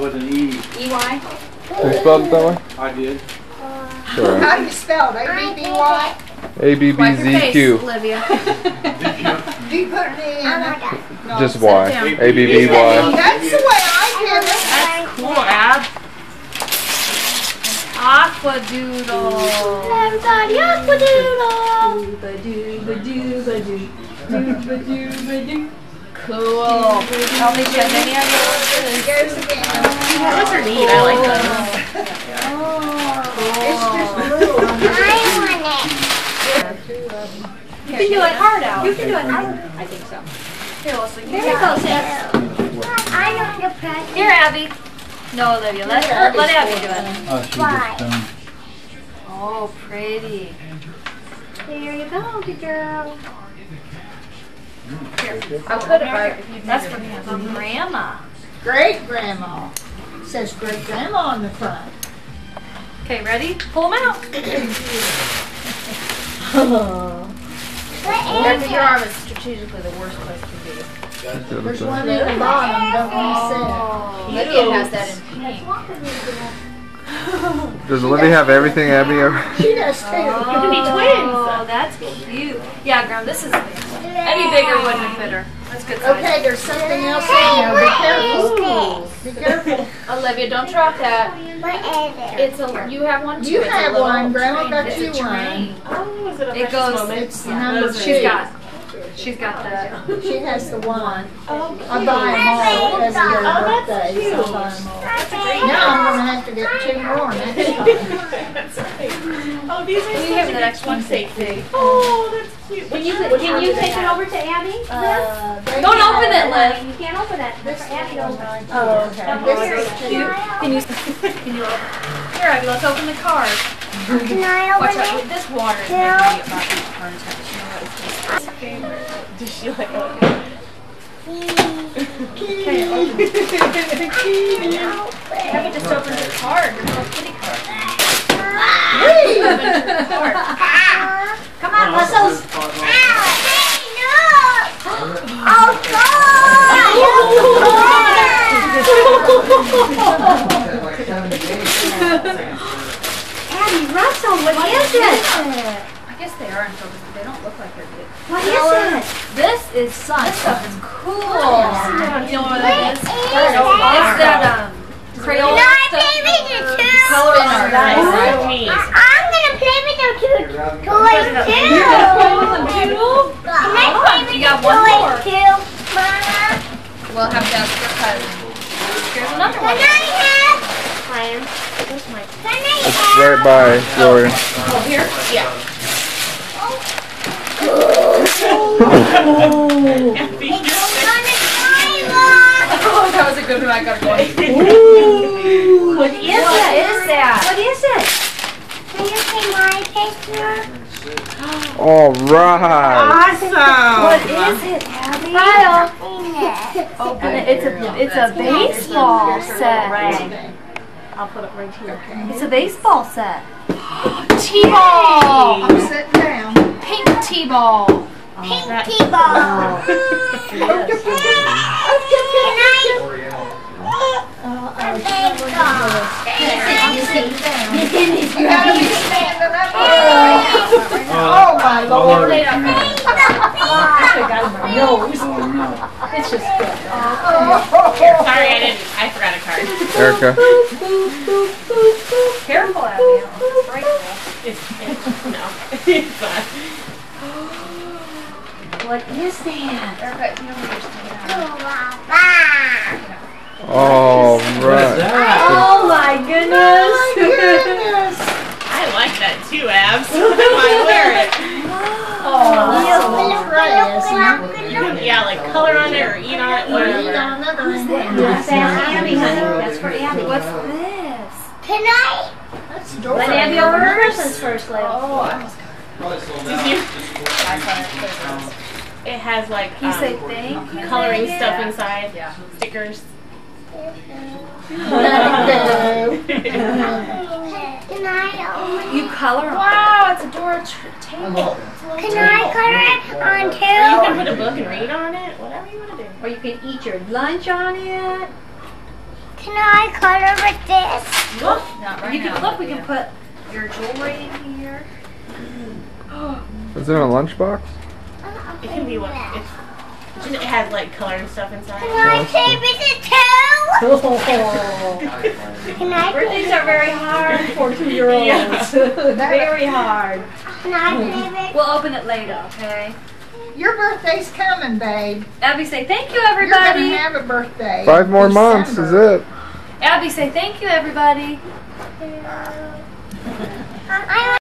With an E. EY? Who spelled it that way? I did. Uh, sure. How do you spell it? A-B-B-Y? A B B Wipe your Z face, Q. Olivia. Do you put it in? No, Just sit Y. down. A B B Y. That's the way I did it. That's cool, Ab. Aqua Doodle. Everybody, aquadoodle. Dooba-dooba-dooba-doo. Dooba-dooba-doo. Cool. Help me check any of yours. Goes again. Those are neat. I like those. It's just blue. I want it. You can do it hard out. You can do it. I think so. Here, Leslie. There you go, sis. I know you're practicing. Here, Abby. No, Olivia. Let, let, let Abby do it. Oh, she Why? just. Oh, pretty. There you go, good girl. I'll put it right. That's for, for Grandma. Great grandma. Says great grandma on the front. Okay, ready? Pull them out. Remember, your arm is strategically the worst place to be. There's one at the bottom, don't want Oh, Olivia has that in pink. Does Olivia have everything Abby ever? She does too. Oh, that's cute. Yeah, Grandma, this is any bigger wouldn't have fit her. That's good size. Okay, there's something else in there. Be careful. Be careful. Olivia, don't drop that. What is it? It's a. You have one too. You It's have one. Grandma got It's you a train. Oh, is it a It goes. moment? It's number She's two. got. She's got the. She has the one. Oh, I buy them all as a Oh, their that's birthdays. cute. I buy them all. Now I'm gonna have to get two more next time. That's right. Oh, these are Can you such have a the next good one? safety. Oh, that's cute. Can you, can you take it over to Abby? Uh, they- Don't open it, Liv. You can't open it. That's for Abby to open. Oh, okay. This is cute. Can you? Can you? open- Here, Abby. Let's open the card. Can I Watch open out. it? This water is making me about to have a heart attack. You know what? It's Does she like it? Opened the card. Your little kitty card. Come on, Russell. Abby, Russell, what is it? I guess they are in focus, but they don't look like they're good. What is it? This is sun. This stuff is cool. You know what that is? What is It's that um Crayola No, I stuff. play with it too. Color art. Nice. So neat. I'm gonna play with them two toys too. Play with them too? Can I play with You got one toys more. too, Mama? We'll have to ask your cousin. Here's another Can one. I have? Can I It's have? right by Gloria. Oh, here? Yeah. Oh, that was a good one. I got it going. What is What is that? What is it? Can you see my picture? All right. What is it, Abby? Kyle. Open it. It's a it's a baseball set. I'll put it right here. It's a baseball set. T-ball. I'm sitting down. Pink T-ball. Oh, Pink T-ball. Oh. Can I? A baseball. You have to stand it up. Oh, my lord. Lay it up there. It's just good. Sorry, I didn't. I forgot a card. Erica. Careful, Abby. It's right there. It's, it's, no. It's not. What is that? Erica, you know where you're standing at. All What is right. that? Oh my goodness. Goodness. I like that too, Abs. I wear it. Oh, that's a little tray, isn't it? You can, yeah, like color on it or eat on it, You eat whatever. on another end. That's Abby, honey. That's for Abby. What's this? Can I? That's Let Dora. Abby open her presents first, Liv. Oh, I almost Did you? It has like Can you say um, thank you? coloring baby? stuff inside, Yeah. stickers. Can I? You color? Wow, it's a Dora table. Can I color it on Or you can put a book and read on it, whatever you want to do. Or you can eat your lunch on it. Can I color with this? Look, Not right you can look. We can put your jewelry in here. Is it in a lunchbox? Uh, it can be what it's. It has like color and stuff inside. Can I play with it too? Can I Birthdays are very hard. For two-year-olds. Very hard. can I play with We'll open it later, okay? Your birthday's coming, babe. Abby, say thank you, You're gonna everybody. have a birthday. Five more months is it? Abby, say thank you, everybody.